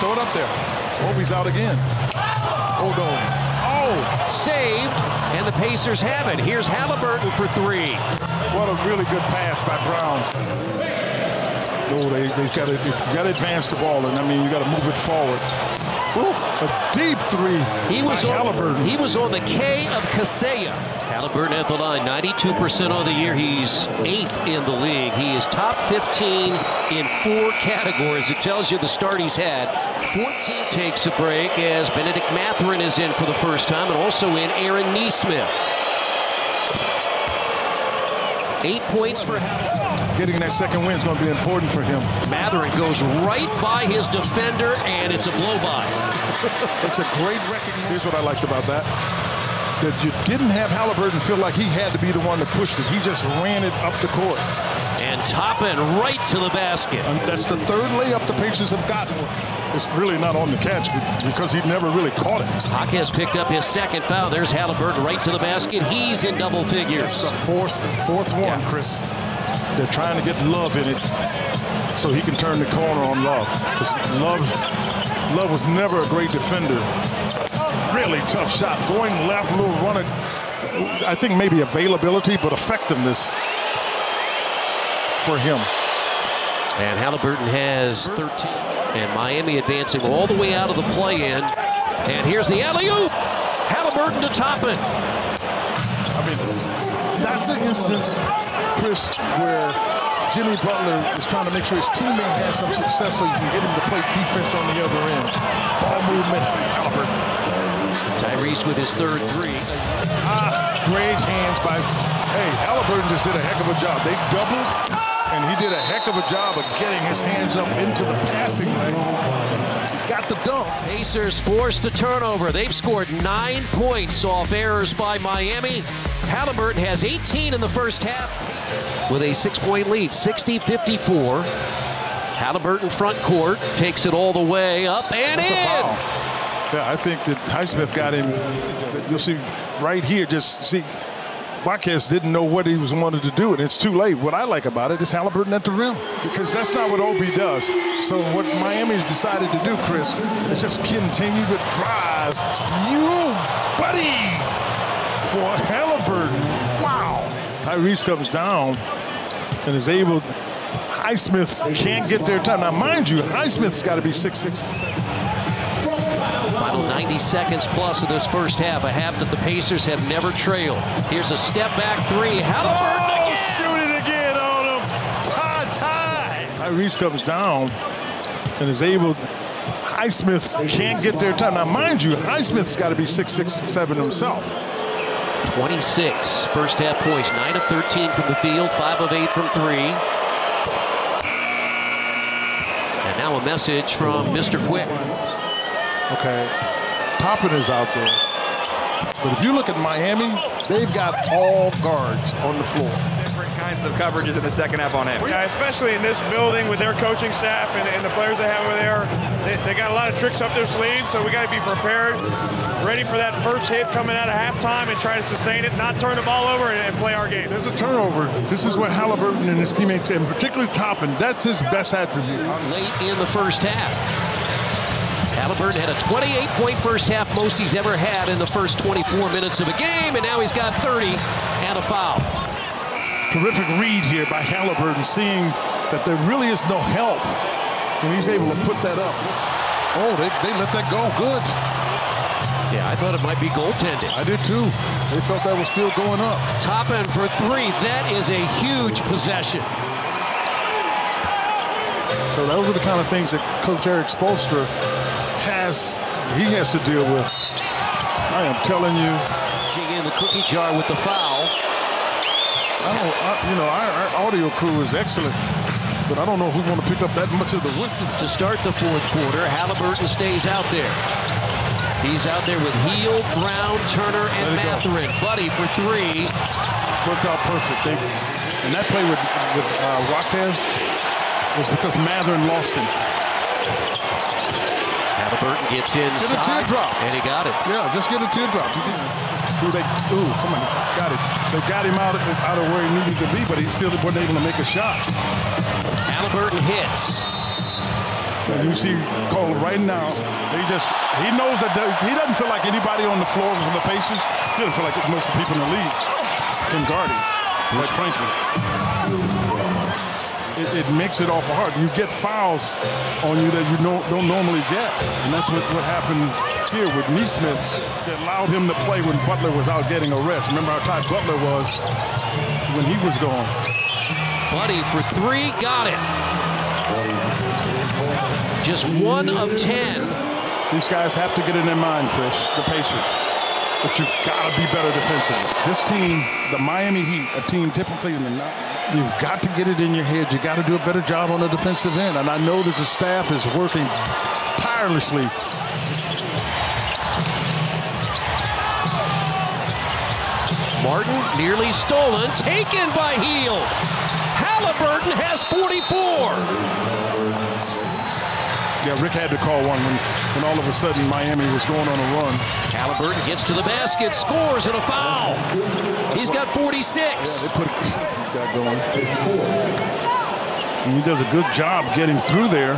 Throw it up there. He's out again. Hold on. Oh! Saved, and the Pacers have it. Here's Haliburton for three. What a really good pass by Brown. Oh, they, they got to got to advance the ball, and I mean, you got to move it forward. Ooh, a deep three. He was by on, Haliburton. He was on the K of Kaseya. Haliburton at the line, 92% on the year. He's eighth in the league. He is top 15 in four categories. It tells you the start he's had. 14 takes a break as Bennedict Mathurin is in for the first time, and also in Aaron Nesmith. Eight points for. Getting that second win is going to be important for him. Mathurin goes right by his defender, and it's a blow by. It's a great recognition. Here's what I liked about that. That you didn't have Haliburton feel like he had to be the one that pushed it. He just ran it up the court. And Toppin right to the basket. And that's the third layup the Pacers have gotten. It's really not on the catch because he never really caught it. Jaquez picked up his second foul. There's Haliburton right to the basket. He's in double figures. That's the fourth, fourth one, Yeah. Chris. They're trying to get Love in it so he can turn the corner on Love. 'Cause Love, Love was never a great defender. Really tough shot. Going left, little running. I think maybe availability, but effectiveness for him. And Haliburton has 13. And Miami advancing all the way out of the play-in. And here's the alley-oop. Haliburton to Toppin. I mean, that's an instance, Chris, where Jimmy Butler is trying to make sure his teammate has some success so you can get him to play defense on the other end. Ball movement, Haliburton. Tyrese with his third three. Ah, great hands by, hey, Haliburton just did a heck of a job. They doubled, and he did a heck of a job of getting his hands up into the passing lane. Got the dunk. Pacers forced the turnover. They've scored nine points off errors by Miami. Haliburton has 18 in the first half with a six-point lead, 60-54. Haliburton front court takes it all the way up and That's a in. foul. Yeah, I think that Highsmith got him. You'll see right here, just see, Marquez didn't know what he was wanted to do, and it's too late. What I like about it is Haliburton at the rim because that's not what Obi does. So what Miami's decided to do, Chris, is just continue to drive. You, buddy, for Haliburton. Wow. Tyrese comes down and is able. Highsmith can't get there time. Now, mind you, Highsmith's got to be six six. Final 90 seconds plus of this first half, a half that the Pacers have never trailed. Here's a step back three. Haliburton Oh, again. shoot it again on him. Tie, tie. Tyrese comes down and is able. Highsmith can't get there time. Now, mind you, Highsmith's got to be six, six, seven himself. 26 first half points, 9 of 13 from the field, 5 of 8 from 3. And now a message from Mr. Quick. Okay. Toppin is out there. But if you look at Miami, they've got all guards on the floor. Different kinds of coverages in the second half on him. Yeah, especially in this building with their coaching staff and, and the players they have over there. They, they got a lot of tricks up their sleeves, so we got to be prepared, ready for that first hit coming out of halftime and try to sustain it, not turn the ball over and, and play our game. There's a turnover. This is what Haliburton and his teammates, and particularly Toppin, that's his best attribute. Late in the first half. Haliburton had a 28-point first half, most he's ever had in the first 24 minutes of a game, and now he's got 30 and a foul. Terrific read here by Haliburton, seeing that there really is no help, and he's able to put that up. Oh, they, they let that go. Good. Yeah, I thought it might be goaltending. I did too. They felt that was still going up. Toppin for three. That is a huge possession. So those are the kind of things that Coach Erik Spoelstra has, he has to deal with. I am telling you, in the cookie jar with the foul. I don't, I, you know, our, our audio crew is excellent, but I don't know if we want to pick up that much of the whistle. To start the fourth quarter, Haliburton stays out there. He's out there with Hield, Brown, Turner, and it go. Mathurin. Buddy for three. Worked out perfect. They, and that play with, with uh, Roquez was because Mathurin lost him. Haliburton gets inside. teardrop. And he got it. Yeah, just get a teardrop. You can, ooh, they, ooh, somebody got it. They got him out of, out of where he needed to be, but he still wasn't able to make a shot. Haliburton hits. And you see Cole right now, he just he knows that the, he doesn't feel like anybody on the floor for the Pacers. He doesn't feel like most of the people in the league can guard him, quite frankly. It, it, makes it awful hard. You get fouls on you that you don't, don't normally get. And that's what, what happened here with Nesmith that allowed him to play when Butler was out getting a rest. Remember how tight Butler was when he was gone. Buddy for three, got it. Just one of ten. These guys have to get in their mind, Chris, the Pacers. But you've got to be better defensively. This team, the Miami Heat, a team typically in the you've got to get it in your head. You've got to do a better job on the defensive end. And I know that the staff is working tirelessly Martin nearly stolen, taken by Hield. Haliburton has 44. Yeah, Rick had to call one when, when all of a sudden Miami was going on a run. Haliburton gets to the basket, scores, and a foul. He's got 46. Yeah, they put that going. And he does a good job getting through there.